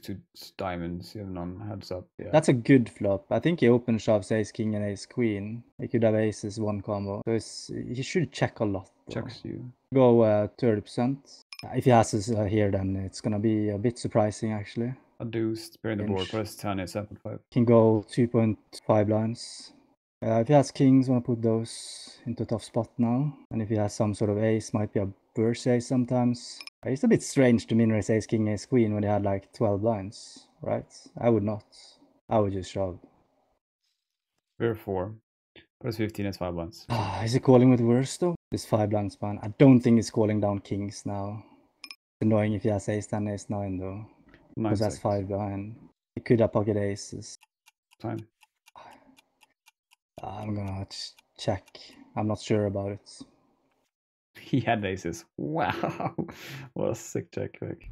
two diamonds. You have none heads up. Yeah. That's a good flop. I think he open shoves ace king and ace queen. He could have aces one combo. So it's, he should check a lot. though. checks you. Go uh, 30%. If he has this uh, here, then it's gonna be a bit surprising actually. A deuce, spearing the board, press 10 is 7.5. Can go 2.5 lines. Uh, if he has kings, wanna put those into a tough spot now. And if he has some sort of ace, might be a burst ace sometimes. Uh, It's a bit strange to min raise ace king ace queen when he had like 12 lines, right? I would not. I would just shove. We're 4. 15 is 5 blinds. Ah, is he calling with worse though? This five blind span. I don't think he's calling down kings now. It's annoying if he has ace 10, ace 9 though. Because that's five behind. He could have pocket aces. Time. I'm gonna ch- check. I'm not sure about it. He had aces. Wow. what a sick check pick.